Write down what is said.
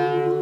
Música